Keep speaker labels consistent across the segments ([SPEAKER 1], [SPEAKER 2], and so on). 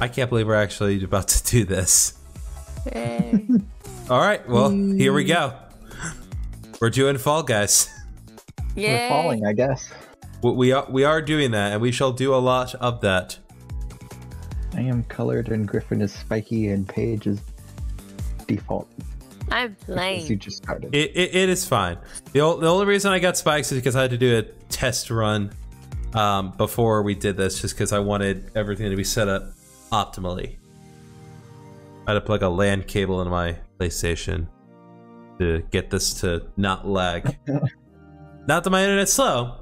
[SPEAKER 1] I can't believe we're actually about to do this.
[SPEAKER 2] Yay.
[SPEAKER 1] All right, well, here we go. We're doing Fall Guys.
[SPEAKER 2] Yay.
[SPEAKER 3] We're falling, I guess.
[SPEAKER 1] We- We are we are doing that, and we shall do a lot of that.
[SPEAKER 3] I am colored and Griffin is spiky and Paige is default.
[SPEAKER 2] I'm
[SPEAKER 3] As you just started.
[SPEAKER 1] It, it, it is fine. The, ol- the only reason I got spikes is because I had to do a test run um, before we did this, just because I wanted everything to be set up optimally. I had to plug a LAN cable into my PlayStation to get this to not lag. not that my internet's slow.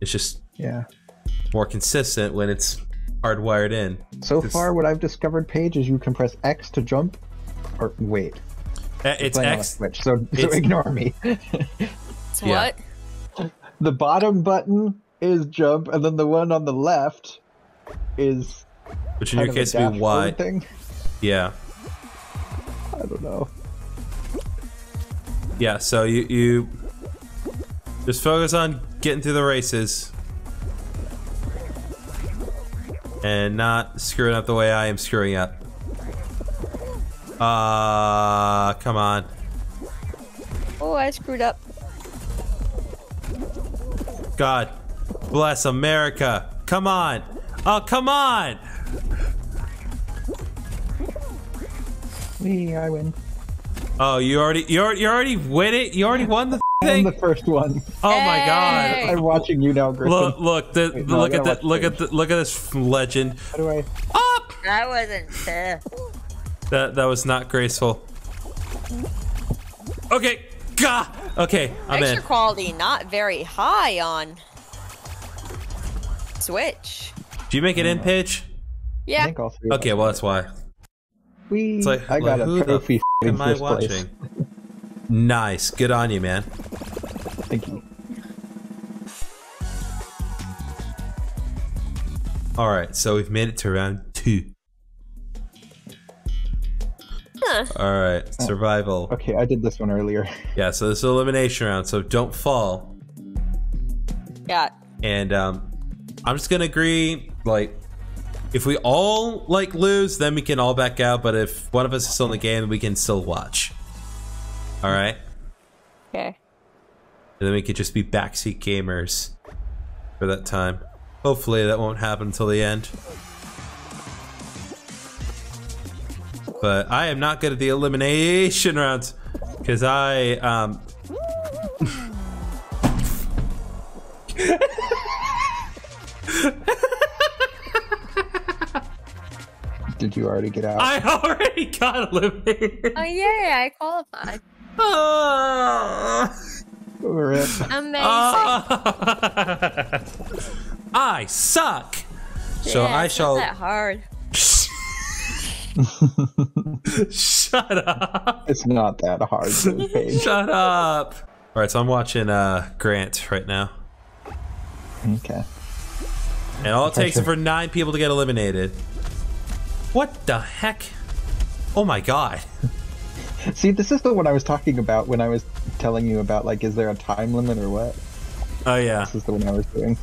[SPEAKER 1] It's just
[SPEAKER 3] yeah.
[SPEAKER 1] more consistent when it's hardwired in.
[SPEAKER 3] So
[SPEAKER 1] This-
[SPEAKER 3] far, what I've discovered, Paige, is you can press X to jump, or wait.
[SPEAKER 1] Uh, It's
[SPEAKER 3] playing on. Switch, so, so ignore me.
[SPEAKER 2] It's
[SPEAKER 1] yeah.
[SPEAKER 2] what?
[SPEAKER 3] the bottom button is jump, and then the one on the left is
[SPEAKER 1] Which in
[SPEAKER 3] kind
[SPEAKER 1] your case would be
[SPEAKER 3] dashboard
[SPEAKER 1] Y.
[SPEAKER 3] thing.
[SPEAKER 1] Yeah.
[SPEAKER 3] I don't know.
[SPEAKER 1] Yeah, so you you just focus on getting through the races and not screwing up the way I am screwing up. Uh, come on.
[SPEAKER 2] Oh, I screwed up.
[SPEAKER 1] God bless America. Come on. Oh, come on.
[SPEAKER 3] Me, I win.
[SPEAKER 1] Oh, you already you already, you already win it. You already won the
[SPEAKER 3] I'm
[SPEAKER 1] thing.
[SPEAKER 3] the first one.
[SPEAKER 1] Oh my god.
[SPEAKER 3] I'm watching you now, Griffin.
[SPEAKER 1] Look, look, the,
[SPEAKER 3] Wait, no,
[SPEAKER 1] look at
[SPEAKER 3] gotta
[SPEAKER 1] look at the, look at this legend.
[SPEAKER 3] How do I?
[SPEAKER 1] Up.
[SPEAKER 2] That wasn't fair.
[SPEAKER 1] That that was not graceful. Okay, gah. Okay, I'm
[SPEAKER 2] Picture
[SPEAKER 1] in.
[SPEAKER 2] quality not very high on Switch.
[SPEAKER 1] Do you make it in, mm. Paige?
[SPEAKER 3] I
[SPEAKER 2] Yeah.
[SPEAKER 3] think all three.
[SPEAKER 1] Okay, well that's why.
[SPEAKER 3] We.
[SPEAKER 1] It's like,
[SPEAKER 3] I got
[SPEAKER 1] like,
[SPEAKER 3] a
[SPEAKER 1] who the
[SPEAKER 3] trophy.
[SPEAKER 1] f-
[SPEAKER 3] in
[SPEAKER 1] am I
[SPEAKER 3] first place.
[SPEAKER 1] watching? Nice, good on you, man.
[SPEAKER 3] Thank you.
[SPEAKER 1] All right, so we've made it to round two.
[SPEAKER 2] Huh.
[SPEAKER 1] All right, survival.
[SPEAKER 3] Okay, I did this one earlier.
[SPEAKER 1] Yeah, so this is elimination round. So don't fall.
[SPEAKER 2] Yeah.
[SPEAKER 1] and um, I'm just gonna agree. Like, if we all like lose, then we can all back out. But if one of us is still in the game, we can still watch. All right,
[SPEAKER 2] Okay.
[SPEAKER 1] and then we could just be backseat gamers for that time. Hopefully, that won't happen until the end. But I am not good at the elimination rounds because I um.
[SPEAKER 3] Did you already get out?
[SPEAKER 1] I already got eliminated.
[SPEAKER 2] Oh yeah, I qualified.
[SPEAKER 1] Ah.
[SPEAKER 3] Rip.
[SPEAKER 2] Amazing.
[SPEAKER 1] I suck. So
[SPEAKER 2] Yeah,
[SPEAKER 1] I
[SPEAKER 2] it's not
[SPEAKER 1] shall.
[SPEAKER 2] that hard.
[SPEAKER 1] Shut up.
[SPEAKER 3] It's not that hard.
[SPEAKER 1] Shut up. All right, so I'm watching uh, Grant right now,
[SPEAKER 3] Okay.
[SPEAKER 1] and all it takes is for nine people to get eliminated. What the heck? Oh my god.
[SPEAKER 3] See, this is the one I was talking about when I was telling you about like, is there a time limit or what?
[SPEAKER 1] Oh yeah.
[SPEAKER 3] This is the one I was doing.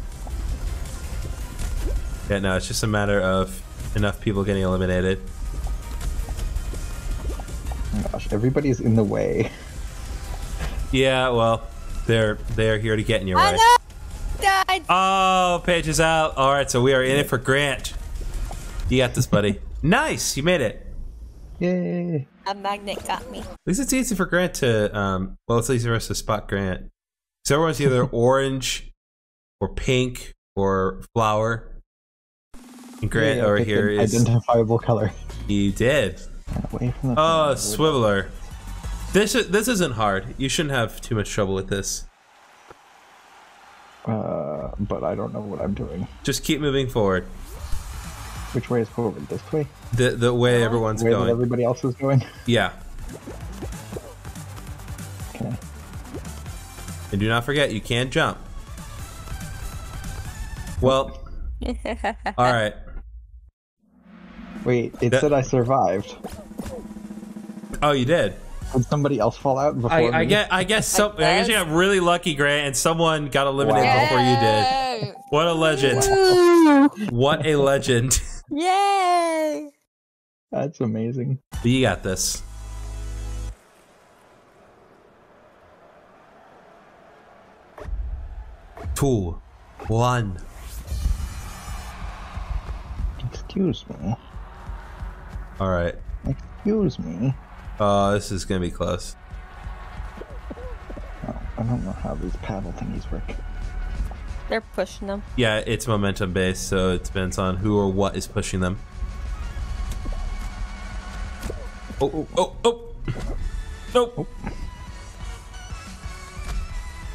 [SPEAKER 1] Yeah, no, it's just a matter of enough people getting eliminated.
[SPEAKER 3] Oh gosh, everybody's in the way.
[SPEAKER 1] Yeah, well, they're they're here to get in your
[SPEAKER 2] I
[SPEAKER 1] way.
[SPEAKER 2] know. Died.
[SPEAKER 1] Oh, Paige is out. All right, so we are in it for Grant. You got this, buddy. Nice, you made it.
[SPEAKER 3] Yay!
[SPEAKER 2] A magnet got me.
[SPEAKER 1] At least it's easy for Grant to. Um, well, it's easy for us to spot Grant. So everyone's either orange, or pink, or flower. And Grant
[SPEAKER 3] Yay, I
[SPEAKER 1] over
[SPEAKER 3] picked
[SPEAKER 1] here
[SPEAKER 3] identifiable color.
[SPEAKER 1] You did.
[SPEAKER 3] Away from the
[SPEAKER 1] Oh. Swiveler. This is, this isn't hard. You shouldn't have too much trouble with this.
[SPEAKER 3] Uh, but I don't know what I'm doing.
[SPEAKER 1] Just keep moving forward.
[SPEAKER 3] Which way is forward? This way?
[SPEAKER 1] The the way everyone's
[SPEAKER 3] The way that
[SPEAKER 1] going.
[SPEAKER 3] everybody else is going?
[SPEAKER 1] Yeah.
[SPEAKER 3] Okay.
[SPEAKER 1] And do not forget, you can't jump. Well, all right.
[SPEAKER 3] Wait, it
[SPEAKER 1] That-
[SPEAKER 3] said I survived.
[SPEAKER 1] Oh, you did.
[SPEAKER 3] Did somebody else fall out before
[SPEAKER 1] I,
[SPEAKER 3] me?
[SPEAKER 1] I guess I guess some, I guess you
[SPEAKER 2] guess.
[SPEAKER 1] got really lucky, Grant, and someone got eliminated
[SPEAKER 3] Wow.
[SPEAKER 1] before you did. What a legend!
[SPEAKER 2] Woo.
[SPEAKER 1] What a legend!
[SPEAKER 2] Yay!
[SPEAKER 3] That's amazing.
[SPEAKER 1] But you got this. Two, one.
[SPEAKER 3] Excuse me.
[SPEAKER 1] All right.
[SPEAKER 3] Excuse me.
[SPEAKER 1] Uh, this is gonna be close.
[SPEAKER 3] Oh, I don't know how these paddle thingies work.
[SPEAKER 2] They're pushing them.
[SPEAKER 1] Yeah, it's momentum based, so it depends on who or what is pushing them. Oh, oh, oh! oh. Nope.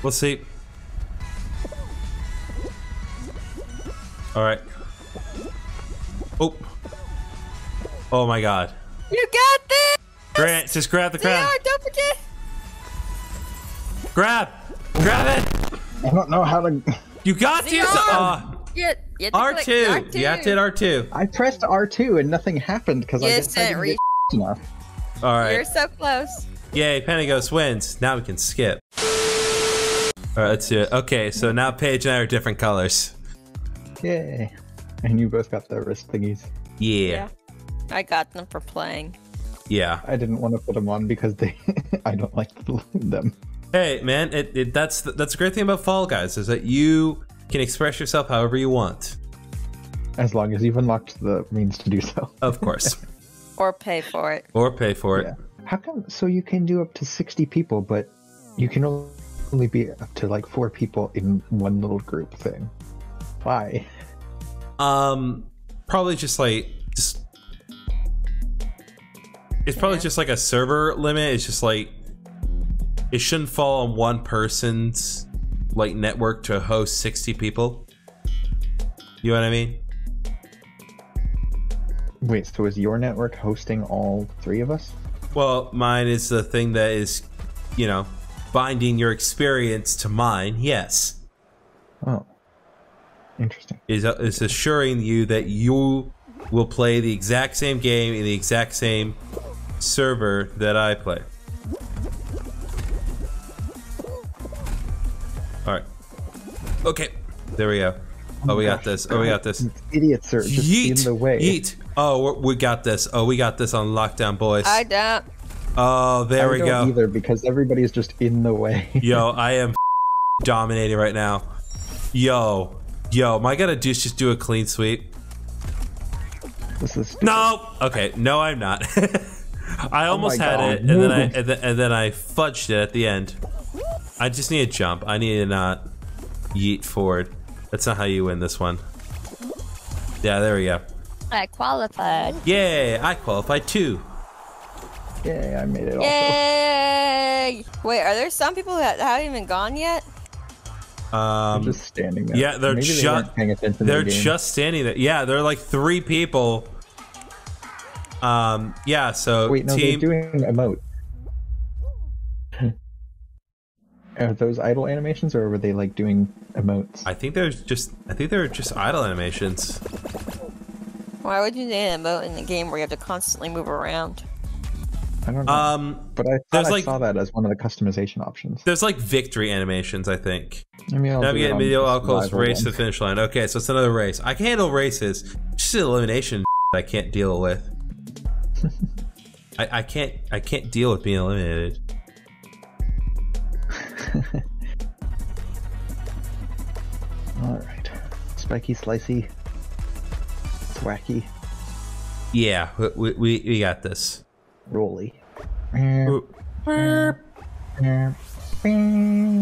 [SPEAKER 1] We'll see. All right. Oh. Oh my God.
[SPEAKER 2] You got this!
[SPEAKER 1] Grant, just grab the crown.
[SPEAKER 2] Yeah, don't forget!
[SPEAKER 1] Grab. Grab it.
[SPEAKER 3] I don't know how to.
[SPEAKER 1] You got to. Uh,
[SPEAKER 2] Yeah, you have to
[SPEAKER 1] R
[SPEAKER 2] click
[SPEAKER 1] two.
[SPEAKER 2] R2.
[SPEAKER 1] You have to hit R two.
[SPEAKER 3] I pressed R2 and nothing happened because I
[SPEAKER 2] Yes,
[SPEAKER 3] just I didn't
[SPEAKER 2] reach.
[SPEAKER 3] get enough.
[SPEAKER 1] All right.
[SPEAKER 2] You're so close.
[SPEAKER 1] Yay, Pentagos wins. Now we can skip. All right, let's do it. Okay, so now Paige and I are different colors.
[SPEAKER 3] Yay. And you both got the wrist thingies.
[SPEAKER 1] Yeah.
[SPEAKER 2] I got them for playing.
[SPEAKER 1] Yeah.
[SPEAKER 3] I didn't want to put them on because they. I don't like them.
[SPEAKER 1] Hey, man, it, it that's the, that's a great thing about Fall Guys is that you can express yourself however you want.
[SPEAKER 3] As long as you've unlocked the means to do so.
[SPEAKER 1] Of course.
[SPEAKER 2] Or pay for it.
[SPEAKER 1] or pay for it.
[SPEAKER 3] Yeah. How come? So you can do up to 60 people, but you can only be up to like four people in one little group thing. Why?
[SPEAKER 1] Um probably just like just It's probably
[SPEAKER 2] Yeah.
[SPEAKER 1] just like a server limit. It's just like it shouldn't fall on one person's like network to host 60 people. You know what I mean?
[SPEAKER 3] Wait, so is your network hosting all three of us?
[SPEAKER 1] Well, mine is the thing that is, you know, binding your experience to mine. Yes,
[SPEAKER 3] Oh. Interesting.
[SPEAKER 1] is is assuring you that you will play the exact same game in the exact same server that I play. All right. Okay. There we go. Oh, we got this. Oh, we got this.
[SPEAKER 3] Idiots are just
[SPEAKER 1] Yeet.
[SPEAKER 3] in the way.
[SPEAKER 1] Yeet. Oh, we're, got this. Oh, we got this on lockdown, boys.
[SPEAKER 2] I don't.
[SPEAKER 1] oh, there
[SPEAKER 3] I
[SPEAKER 1] we
[SPEAKER 3] don't
[SPEAKER 1] go.
[SPEAKER 3] either because everybody's just in the way.
[SPEAKER 1] Yo, I am dominating right now. Yo, yo, am I gonna do just do a clean sweep?
[SPEAKER 3] this is
[SPEAKER 1] No. Okay, no, I'm not. I oh almost
[SPEAKER 3] my
[SPEAKER 1] had
[SPEAKER 3] God.
[SPEAKER 1] it, and then I and then, and then I fudged it at the end. I just need a jump. I need to not yeet forward. That's not how you win this one. Yeah, there we go.
[SPEAKER 2] I qualified.
[SPEAKER 1] Yay! I qualified too.
[SPEAKER 3] Yay, I made it also.
[SPEAKER 2] Yay! Wait, are there some people that haven't even gone yet?
[SPEAKER 1] Um,
[SPEAKER 3] just standing there.
[SPEAKER 1] yeah, they're
[SPEAKER 3] Maybe they paying attention to
[SPEAKER 1] they're
[SPEAKER 3] the
[SPEAKER 1] just standing there. Yeah, they're like three people. Um, yeah. So
[SPEAKER 3] Wait, no,
[SPEAKER 1] team.
[SPEAKER 3] they're doing emote. Are those idle animations, or were they like doing emotes?
[SPEAKER 1] I think there's just. I think they're just idle animations.
[SPEAKER 2] Why would you need an emote in a game where you have to constantly move around?
[SPEAKER 3] I don't know.
[SPEAKER 1] Um,
[SPEAKER 3] but I thought
[SPEAKER 1] there's
[SPEAKER 3] I
[SPEAKER 1] like-
[SPEAKER 3] saw that as one of the customization options.
[SPEAKER 1] there's like victory animations. I think.
[SPEAKER 3] I mean, I'll do it
[SPEAKER 1] Navigate
[SPEAKER 3] on
[SPEAKER 1] video
[SPEAKER 3] the
[SPEAKER 1] outcomes race to the finish line. Okay, so it's another race. I can handle races. Just elimination. I can't deal with. I, I can't. I can't deal with being eliminated.
[SPEAKER 3] Spiky, slicey, swacky,
[SPEAKER 1] Yeah, we we, we got this.
[SPEAKER 3] rolly.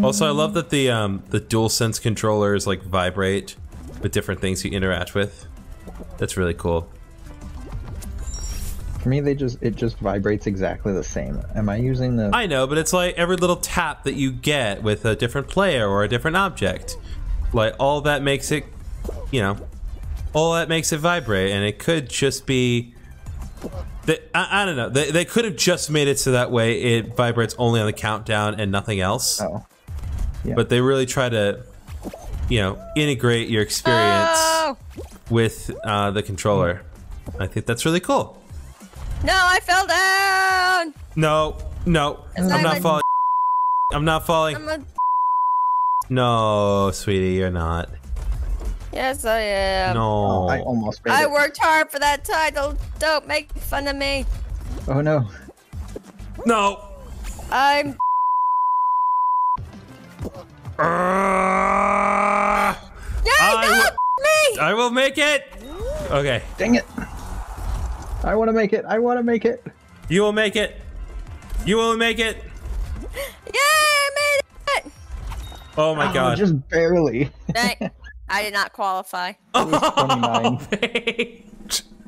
[SPEAKER 1] Also, I love that the um the DualSense controllers like vibrate with different things you interact with. That's really cool.
[SPEAKER 3] For me, they just it just vibrates exactly the same. Am I using the?
[SPEAKER 1] I know, but it's like every little tap that you get with a different player or a different object. Like all that makes it, you know, all that makes it vibrate, and it could just be. They, I, I don't know. They, they could have just made it so that way it vibrates only on the countdown and nothing else.
[SPEAKER 3] oh,
[SPEAKER 1] But they really try to, you know, integrate your experience
[SPEAKER 2] Oh!
[SPEAKER 1] with uh, the controller. I think that's really cool.
[SPEAKER 2] No, I fell down!
[SPEAKER 1] No, no, I'm
[SPEAKER 2] I'm
[SPEAKER 1] not falling. I'm not falling.
[SPEAKER 2] I'm a...
[SPEAKER 1] No, sweetie, you're not.
[SPEAKER 2] Yes, I am.
[SPEAKER 1] No.
[SPEAKER 3] Oh, I almost made
[SPEAKER 2] I
[SPEAKER 3] it.
[SPEAKER 2] worked hard for that title. Don't make fun of me.
[SPEAKER 3] Oh no.
[SPEAKER 1] No.
[SPEAKER 2] I'm.
[SPEAKER 1] Uh,
[SPEAKER 2] Yay,
[SPEAKER 1] I
[SPEAKER 2] no,
[SPEAKER 1] wo-
[SPEAKER 2] me!
[SPEAKER 1] I will make it. Okay.
[SPEAKER 3] Dang it. I want to make it. I want to make it.
[SPEAKER 1] You will make it. You will make it.
[SPEAKER 2] Yay, I made it!
[SPEAKER 1] Oh my
[SPEAKER 3] Oh,
[SPEAKER 1] god.
[SPEAKER 3] Just barely.
[SPEAKER 2] Dang, I did not qualify.
[SPEAKER 1] Oh,
[SPEAKER 3] 29.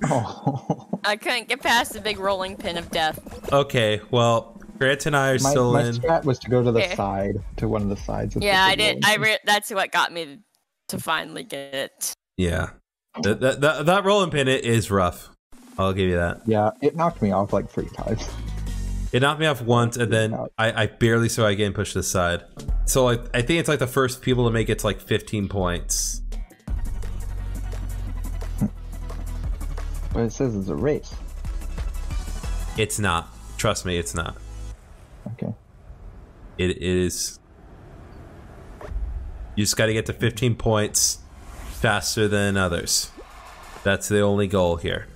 [SPEAKER 3] Oh.
[SPEAKER 2] I couldn't get past the big rolling pin of death.
[SPEAKER 1] okay, well, Grant and I are
[SPEAKER 3] My,
[SPEAKER 1] still
[SPEAKER 3] my
[SPEAKER 1] in.
[SPEAKER 3] strat was to go to the
[SPEAKER 2] Okay.
[SPEAKER 3] side, to one of the sides. Of the
[SPEAKER 2] Yeah, I did. I re- that's what got me to finally get it.
[SPEAKER 1] Yeah. That, that, that, that rolling pin it is rough. I'll give you that.
[SPEAKER 3] Yeah, it knocked me off like three times.
[SPEAKER 1] It knocked me off once, and then I, I barely saw I getting pushed to the side. So like, I think it's like the first people to make it to like 15 points.
[SPEAKER 3] But it says it's a race.
[SPEAKER 1] It's not. Trust me, it's not.
[SPEAKER 3] Okay.
[SPEAKER 1] It is. You just got to get to 15 points faster than others. That's the only goal here.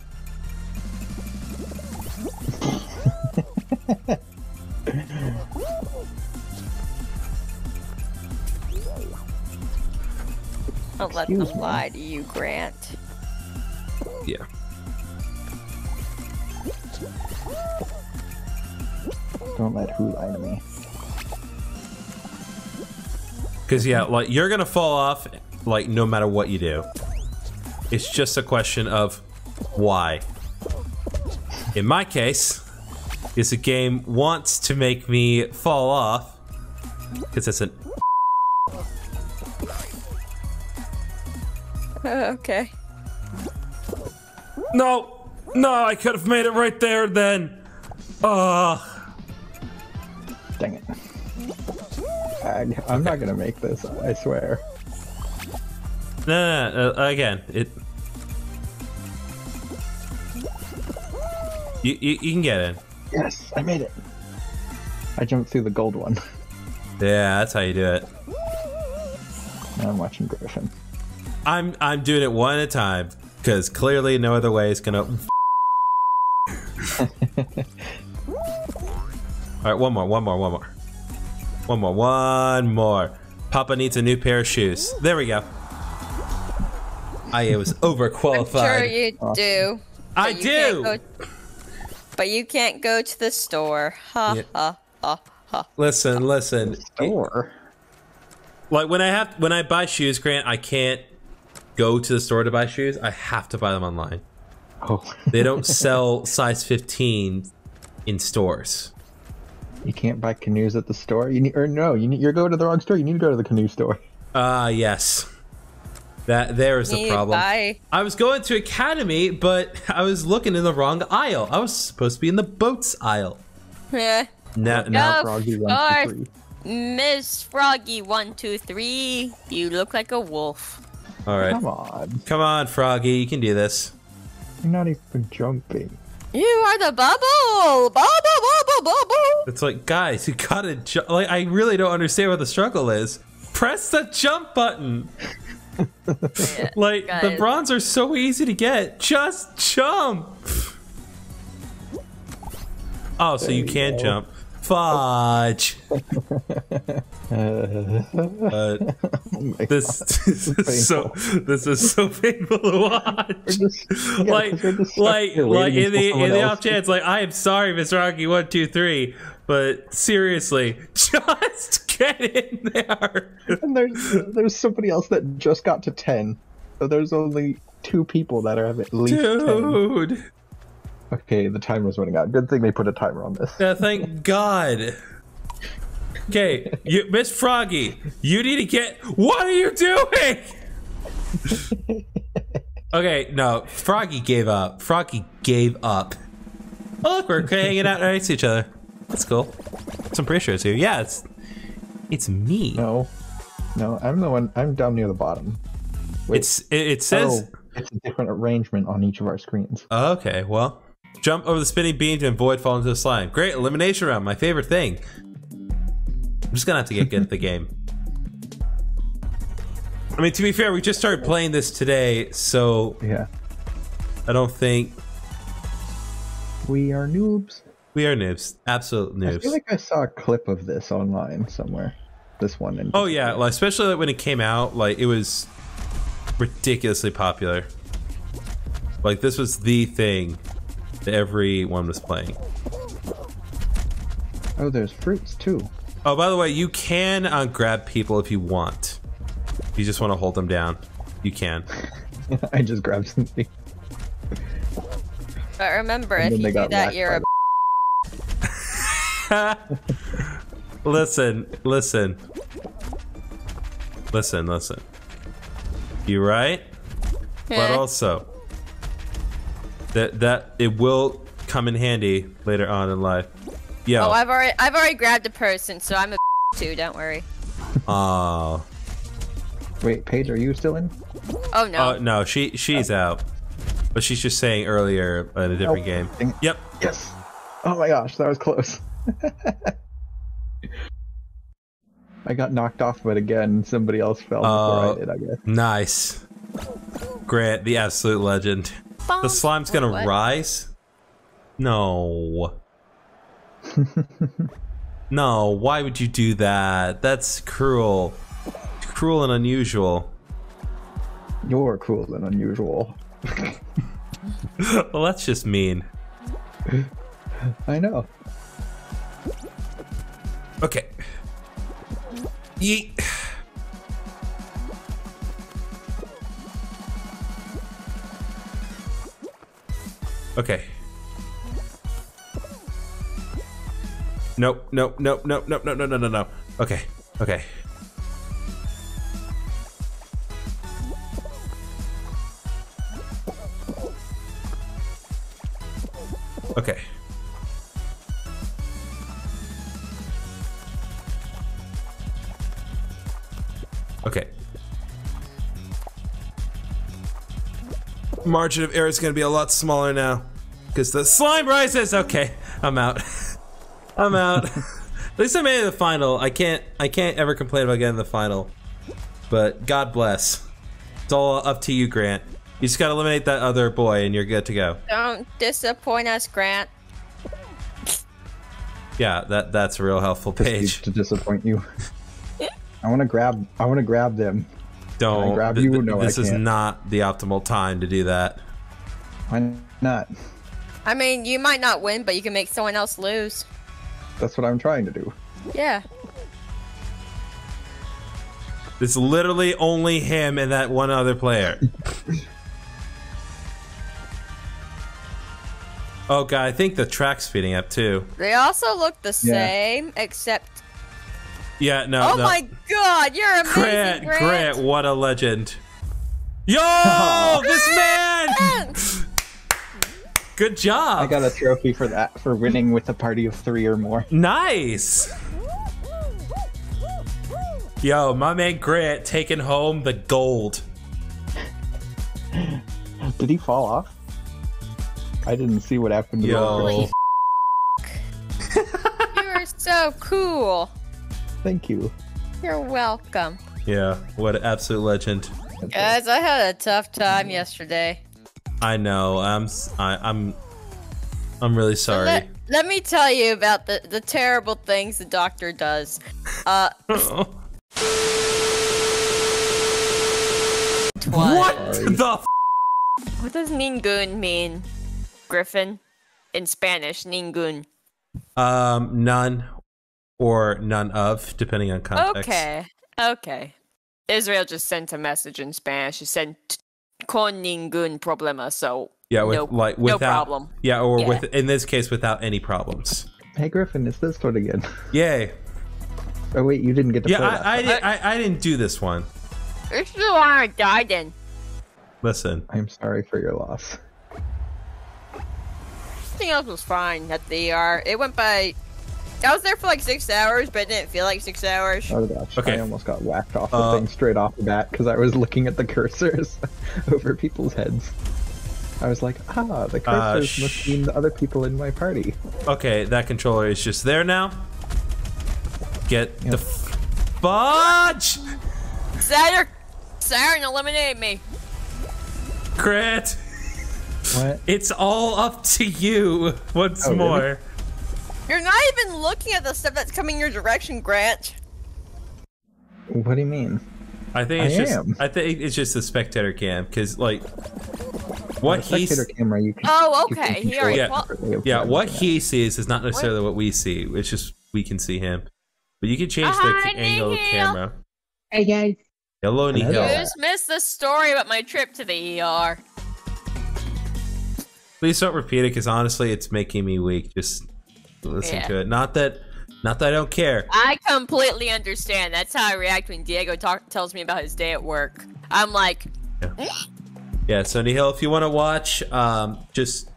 [SPEAKER 2] Don't let
[SPEAKER 3] Excuse
[SPEAKER 2] them
[SPEAKER 3] me.
[SPEAKER 2] lie to you, Grant.
[SPEAKER 1] Yeah.
[SPEAKER 3] Don't let who lie to me.
[SPEAKER 1] Because yeah, like you're gonna fall off, like no matter what you do. It's just a question of why. In my case, is the game wants to make me fall off because it's an
[SPEAKER 2] okay.
[SPEAKER 1] no, no. I could have made it right there then. Uh
[SPEAKER 3] Dang it. I, I'm not gonna make this, I swear.
[SPEAKER 1] no, no, no, uh, again, it. You, you, you can get in.
[SPEAKER 3] Yes, I made it. I jumped through the gold one.
[SPEAKER 1] Yeah, that's how you do it.
[SPEAKER 3] Now I'm watching Griffin.
[SPEAKER 1] I'm I'm doing it one at a time because clearly no other way is gonna. All right, one more, one more, one more, one more, one more. Papa needs a new pair of shoes. There we go. I was overqualified.
[SPEAKER 2] I'm
[SPEAKER 1] overqualified.
[SPEAKER 2] sure you do.
[SPEAKER 1] I
[SPEAKER 2] but you can't
[SPEAKER 1] do.
[SPEAKER 2] Go- but you can't go to the store. Ha
[SPEAKER 1] Yeah.
[SPEAKER 2] ha ha ha.
[SPEAKER 1] Listen, listen.
[SPEAKER 3] Or
[SPEAKER 1] Like when I have when I buy shoes, Grant, I can't go to the store to buy shoes. I have to buy them online.
[SPEAKER 3] oh,
[SPEAKER 1] They don't sell size 15 in stores.
[SPEAKER 3] you can't buy canoes at the store. You need, or no, you need, you're going to the wrong store. You need to go to the canoe store.
[SPEAKER 1] Ah, yes. That there is
[SPEAKER 2] You
[SPEAKER 1] the problem.
[SPEAKER 2] buy-
[SPEAKER 1] I was going to Academy, but I was looking in the wrong aisle. I was supposed to be in the boats aisle.
[SPEAKER 2] Yeah.
[SPEAKER 1] Now, now
[SPEAKER 3] Froggy one, two,
[SPEAKER 2] course.
[SPEAKER 3] three.
[SPEAKER 2] Miss Froggy one two three. You look like a wolf.
[SPEAKER 1] all right.
[SPEAKER 3] Come on,
[SPEAKER 1] Come on, Froggy, you can do this.
[SPEAKER 3] you're not even jumping.
[SPEAKER 2] You are the bubble. Bubble bubble bubble.
[SPEAKER 1] It's like, guys, you gotta ju- like. I really don't understand what the struggle is. Press the jump button.
[SPEAKER 2] Yeah.
[SPEAKER 1] Like the
[SPEAKER 2] Guys.
[SPEAKER 1] bronze are so easy to get. Just jump. Oh, so you
[SPEAKER 3] you
[SPEAKER 1] can
[SPEAKER 3] go.
[SPEAKER 1] jump. Fudge.
[SPEAKER 3] Uh, oh
[SPEAKER 1] this, this is so this is so painful to watch.
[SPEAKER 3] just- yeah,
[SPEAKER 1] like
[SPEAKER 3] 'cause we're just stuck
[SPEAKER 1] like like in the
[SPEAKER 3] until
[SPEAKER 1] in the off chance, like I am sorry, Miss Froggy one two three, but seriously, just get in there.
[SPEAKER 3] And there's there's somebody else that just got to ten. So there's only two people that are at least.
[SPEAKER 1] Dude.
[SPEAKER 3] Okay, the timer's running out. Good thing they put a timer on this.
[SPEAKER 1] Yeah, thank God. Okay, you, Miss Froggy, you need to get. What are you doing? okay, no, Froggy gave up. Froggy gave up. Oh, look, we're hanging out next to each other. That's cool. Some pretty sure it's here. Yeah, it's it's me.
[SPEAKER 3] No, no, I'm the one. I'm down near the bottom. Wait.
[SPEAKER 1] It's it, it says.
[SPEAKER 3] oh, it's a different arrangement on each of our screens.
[SPEAKER 1] Okay, well, jump over the spinning beam to avoid falling into the slime. Great elimination round, my favorite thing. I'm just gonna have to get good at the game. I mean, to be fair, we just started playing this today, so
[SPEAKER 3] Yeah.
[SPEAKER 1] I don't think
[SPEAKER 3] We are noobs.
[SPEAKER 1] We are noobs. Absolute
[SPEAKER 3] I feel like I saw a clip of this online somewhere. This one. In
[SPEAKER 1] oh yeah, like, especially when it came out, like it was ridiculously popular. Like this was the thing that everyone was playing.
[SPEAKER 3] Oh, there's fruits too.
[SPEAKER 1] Oh, by the way, you can uh, grab people if you want. If you just want to hold them down, you can.
[SPEAKER 3] I just grabbed something.
[SPEAKER 2] But remember,
[SPEAKER 3] And
[SPEAKER 2] if you do that, you're a.
[SPEAKER 1] listen, listen, listen, listen. You right? But
[SPEAKER 2] Eh.
[SPEAKER 1] also that that it will come in handy later on in life. Yeah.
[SPEAKER 2] Oh, I've already, I've already grabbed a person, so I'm a too. Don't worry.
[SPEAKER 1] oh,
[SPEAKER 3] Wait, Paige, are you still in?
[SPEAKER 2] Oh no.
[SPEAKER 1] oh no, she she's out, but she's just saying earlier in a different
[SPEAKER 3] Oh,
[SPEAKER 1] game. Yep.
[SPEAKER 3] Yes. Oh my gosh, that was close. I got knocked off, but again, somebody else fell before
[SPEAKER 1] Oh.
[SPEAKER 3] I uh, did. I guess.
[SPEAKER 1] Nice. Grant, the absolute legend. The slime's gonna
[SPEAKER 2] What?
[SPEAKER 1] rise? No. no, why would you do that? That's cruel. Cruel and unusual.
[SPEAKER 3] You're cruel and unusual.
[SPEAKER 1] well, that's just mean.
[SPEAKER 3] I know.
[SPEAKER 1] Okay. Yeet. Okay. Nope, nope, nope, nope, nope, no, no, no, no, no. Okay, okay. Okay. Margin of error is going to be a lot smaller now because the slime rises. Okay, I'm out. I'm out. At least I made it to the final. I can't. I can't ever complain about getting the final. But God bless. It's all up to you, Grant. You just got to eliminate that other boy, and you're good to go.
[SPEAKER 2] Don't disappoint us, Grant.
[SPEAKER 1] Yeah, that that's a real helpful Paige.
[SPEAKER 3] to disappoint you. I want to grab. I want to grab them.
[SPEAKER 1] Don't.
[SPEAKER 3] grab
[SPEAKER 1] th-
[SPEAKER 3] you?
[SPEAKER 1] th-
[SPEAKER 3] No, I
[SPEAKER 1] this is
[SPEAKER 3] can't.
[SPEAKER 1] not the optimal time to do that.
[SPEAKER 3] Why not?
[SPEAKER 2] I mean, you might not win, but you can make someone else lose.
[SPEAKER 3] That's what I'm trying to do.
[SPEAKER 2] Yeah.
[SPEAKER 1] It's literally only him and that one other player. oh god, I think the track's speeding up too.
[SPEAKER 2] They also look the
[SPEAKER 3] Yeah.
[SPEAKER 2] same, except.
[SPEAKER 1] Yeah, no,
[SPEAKER 2] Oh
[SPEAKER 1] no.
[SPEAKER 2] my god, you're amazing,
[SPEAKER 1] Grant,
[SPEAKER 2] Grant.
[SPEAKER 1] Grant, what a legend. Yo, this man!
[SPEAKER 2] Grant!
[SPEAKER 1] Good job.
[SPEAKER 3] I got a trophy for that for winning with a party of three or more.
[SPEAKER 1] Nice. Yo, my man Grant taking home the gold.
[SPEAKER 3] Did he fall off? I didn't see what happened to
[SPEAKER 1] Yo.
[SPEAKER 3] him.
[SPEAKER 2] You're so cool.
[SPEAKER 3] Thank you.
[SPEAKER 2] You're welcome.
[SPEAKER 1] Yeah, what an absolute legend.
[SPEAKER 2] Guys, I had a tough time yesterday.
[SPEAKER 1] I know. I'm I, am I'm really sorry.
[SPEAKER 2] Let, let me tell you about the, the terrible things the doctor does. Uh,
[SPEAKER 1] what
[SPEAKER 3] Sorry.
[SPEAKER 1] the f-
[SPEAKER 2] what does ningun mean? Griffin? In Spanish, ningun.
[SPEAKER 1] um none or none of depending on context.
[SPEAKER 2] Okay, okay. Israel just sent a message in Spanish. She sent con ningún problema, so
[SPEAKER 1] Yeah, with
[SPEAKER 2] no,
[SPEAKER 1] like
[SPEAKER 2] no
[SPEAKER 1] without
[SPEAKER 2] problem.
[SPEAKER 1] Yeah, or
[SPEAKER 2] Yeah.
[SPEAKER 1] with in this case without any problems.
[SPEAKER 3] Hey Griffin, it's this one again.
[SPEAKER 1] Yay.
[SPEAKER 3] Oh wait, you didn't get to
[SPEAKER 1] Yeah,
[SPEAKER 3] play that.
[SPEAKER 1] I I, did, I I didn't do this one.
[SPEAKER 2] If you want to die, then.
[SPEAKER 1] Listen.
[SPEAKER 3] I'm sorry for your loss.
[SPEAKER 2] Everything else was fine at the ER. It went by. I was there for like six hours, but it didn't feel like six hours.
[SPEAKER 3] Oh gosh,
[SPEAKER 1] Okay.
[SPEAKER 3] I almost got whacked off the
[SPEAKER 1] Uh,
[SPEAKER 3] thing straight off the bat because I was looking at the cursors over people's heads. I was like, ah, the
[SPEAKER 1] Uh,
[SPEAKER 3] cursors must
[SPEAKER 1] sh-
[SPEAKER 3] mean the other people in my party.
[SPEAKER 1] Okay, that controller is just there now. Get the f- fudge.
[SPEAKER 2] Is that your Siren eliminated me.
[SPEAKER 1] Grant,
[SPEAKER 3] What?
[SPEAKER 1] it's all up to you once
[SPEAKER 3] Oh, really?
[SPEAKER 1] More.
[SPEAKER 2] You're not even looking at the stuff that's coming your direction, Grant.
[SPEAKER 3] What do you mean?
[SPEAKER 1] I think it's
[SPEAKER 3] I
[SPEAKER 1] just
[SPEAKER 3] am.
[SPEAKER 1] I think it's just the spectator cam because like what
[SPEAKER 3] On a
[SPEAKER 1] he's
[SPEAKER 3] spectator camera, you can.
[SPEAKER 2] Oh,
[SPEAKER 3] you can
[SPEAKER 2] okay. He already.
[SPEAKER 3] it
[SPEAKER 2] Well,
[SPEAKER 1] yeah
[SPEAKER 3] what
[SPEAKER 1] what
[SPEAKER 3] I'm
[SPEAKER 1] he sees is not necessarily what we see. It's just we can see him, but you can change the angle of the camera.
[SPEAKER 4] Hey guys.
[SPEAKER 1] Hello,
[SPEAKER 3] Hello.
[SPEAKER 1] Nihil.
[SPEAKER 2] you
[SPEAKER 3] Yeah.
[SPEAKER 2] just missed the story about my trip to the ER.
[SPEAKER 1] Please don't repeat it because honestly, it's making me weak. Just listen
[SPEAKER 2] Yeah.
[SPEAKER 1] to it. Not that, not that I don't care.
[SPEAKER 2] I completely understand. That's how I react when Diego talk- tells me about his day at work. I'm like,
[SPEAKER 1] Yeah. Yeah, So Nihil, if you want to watch, um, just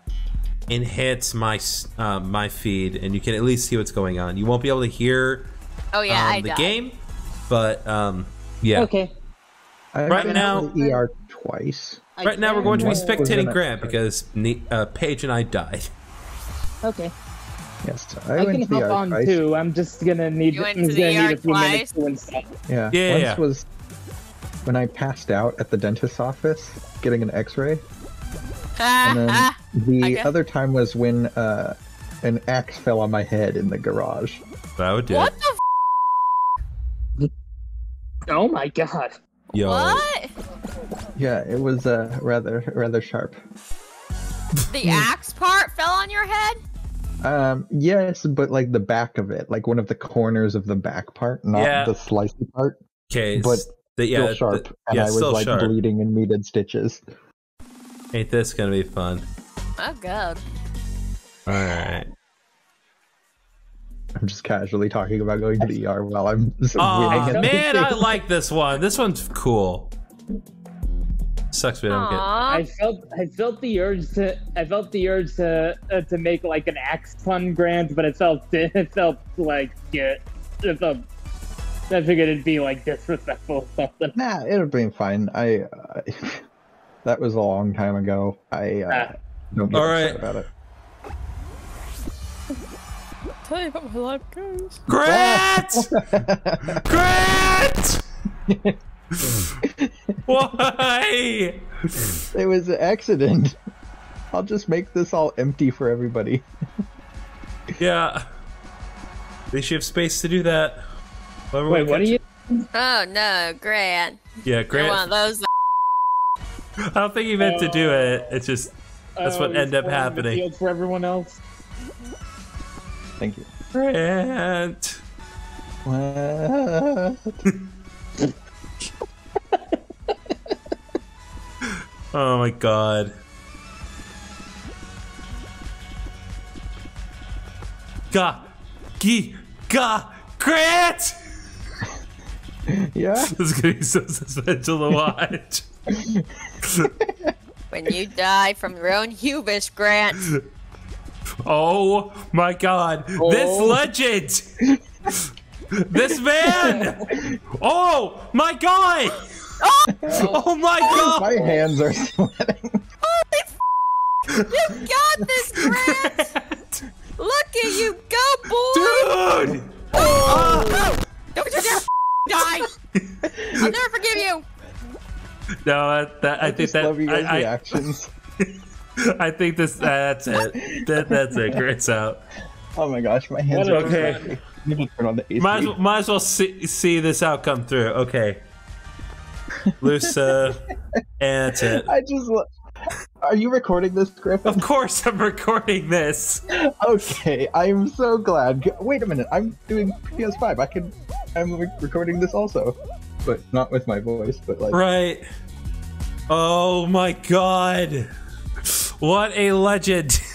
[SPEAKER 1] enhance my s- um, my feed, and you can at least see what's going on. You won't be able to hear
[SPEAKER 2] oh yeah,
[SPEAKER 1] um,
[SPEAKER 2] I
[SPEAKER 1] the
[SPEAKER 2] died.
[SPEAKER 1] game, but um, yeah.
[SPEAKER 4] Okay.
[SPEAKER 3] I've
[SPEAKER 1] Right
[SPEAKER 3] been
[SPEAKER 1] now-
[SPEAKER 3] out to the ER twice.
[SPEAKER 1] Right now, we're going to be spectating Grant because Ne- uh, Paige and I died.
[SPEAKER 4] Okay.
[SPEAKER 3] Yes, I,
[SPEAKER 4] I,
[SPEAKER 3] went
[SPEAKER 4] can
[SPEAKER 3] to
[SPEAKER 4] hop on
[SPEAKER 3] twice.
[SPEAKER 4] too. I'm just gonna need.
[SPEAKER 2] You went
[SPEAKER 4] I'm
[SPEAKER 2] to the
[SPEAKER 4] gonna
[SPEAKER 2] ER
[SPEAKER 4] need a few minutes
[SPEAKER 2] twice?
[SPEAKER 4] to install.
[SPEAKER 3] Yeah.
[SPEAKER 1] Yeah,
[SPEAKER 3] Once
[SPEAKER 1] yeah.
[SPEAKER 3] was when I passed out at the dentist's office getting an X-ray, and then the
[SPEAKER 2] guess-
[SPEAKER 3] other time was when uh, an axe fell on my head in the garage.
[SPEAKER 1] That would do
[SPEAKER 2] what the f-
[SPEAKER 4] Oh my god.
[SPEAKER 1] Yo,
[SPEAKER 2] what?
[SPEAKER 3] Yeah, it was uh, rather rather sharp.
[SPEAKER 2] The axe part fell on your head?
[SPEAKER 3] Um, yes, but like the back of it, like one of the corners of the back part, not
[SPEAKER 1] Yeah.
[SPEAKER 3] the slicey part.
[SPEAKER 1] okay,
[SPEAKER 3] but
[SPEAKER 1] the, yeah,
[SPEAKER 3] still sharp,
[SPEAKER 1] the-
[SPEAKER 3] and
[SPEAKER 1] yeah,
[SPEAKER 3] I was like
[SPEAKER 1] sharp.
[SPEAKER 3] bleeding and needed stitches.
[SPEAKER 1] Ain't this gonna be fun?
[SPEAKER 2] Oh god.
[SPEAKER 1] All right.
[SPEAKER 3] I'm just casually talking about going to the ER while I'm.
[SPEAKER 1] Oh
[SPEAKER 3] waiting at the
[SPEAKER 1] man, I like this one. This one's cool. Sucks we don't get.
[SPEAKER 4] I felt I felt the urge to I felt the urge to uh, to make like an axe pun grant, but it felt it felt like it, it felt. I figured it'd be like disrespectful or something.
[SPEAKER 3] Nah, it'll be fine. I. Uh, that was a long time ago. I uh,
[SPEAKER 4] Ah.
[SPEAKER 3] don't get
[SPEAKER 1] All
[SPEAKER 3] upset
[SPEAKER 1] right.
[SPEAKER 3] about it.
[SPEAKER 2] Tell you about my life goes.
[SPEAKER 1] Grant! Grant! Why?
[SPEAKER 3] It was an accident. I'll just make this all empty for everybody.
[SPEAKER 1] Yeah. They should have space to do that. Whoever
[SPEAKER 4] Wait, what are you?
[SPEAKER 2] Oh no, Grant.
[SPEAKER 1] Yeah,
[SPEAKER 2] You're
[SPEAKER 1] Grant.
[SPEAKER 2] one of those.
[SPEAKER 1] I don't think he meant to do it. It's just That's what
[SPEAKER 4] Oh,
[SPEAKER 1] ended up
[SPEAKER 4] he's spoiling the
[SPEAKER 1] happening.
[SPEAKER 4] field for everyone else.
[SPEAKER 3] Thank you.
[SPEAKER 1] Grant.
[SPEAKER 3] What?
[SPEAKER 1] Oh my god. Ga, gi, ga, Grant.
[SPEAKER 3] Yeah.
[SPEAKER 1] This is gonna be so suspenseful to watch.
[SPEAKER 2] When you die from your own hubris, Grant.
[SPEAKER 1] Oh my god. This
[SPEAKER 4] Oh.
[SPEAKER 1] legend! this man! Oh my god! Oh my god!
[SPEAKER 3] My hands are sweating.
[SPEAKER 2] You got this, Grant. Look at you go, boy.
[SPEAKER 1] Dude!
[SPEAKER 2] Oh, Oh! Don't you dare die. I'll never forgive you.
[SPEAKER 1] No, that, that I,
[SPEAKER 3] I
[SPEAKER 1] think
[SPEAKER 3] just
[SPEAKER 1] that
[SPEAKER 3] love you guys'
[SPEAKER 1] I, I,
[SPEAKER 3] reactions.
[SPEAKER 1] I think this that's it. That, that's it. Grant's out.
[SPEAKER 3] Oh my gosh, my hands
[SPEAKER 4] What
[SPEAKER 3] are
[SPEAKER 4] a-
[SPEAKER 1] Okay.
[SPEAKER 3] sweaty. You need to turn on the AC.
[SPEAKER 1] Might as well, might as well see, see this outcome through. Okay. Loose, uh, and that's it.
[SPEAKER 3] I just. Are you recording this, Griffin?
[SPEAKER 1] Of course, I'm recording this.
[SPEAKER 3] Okay, I'm so glad. Wait a minute, I'm doing PS5. I can. I'm re- recording this also, but not with my voice. But like,
[SPEAKER 1] Right. Oh my god. What a legend.